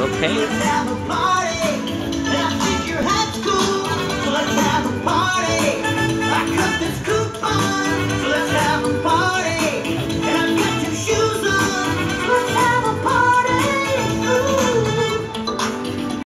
Okay.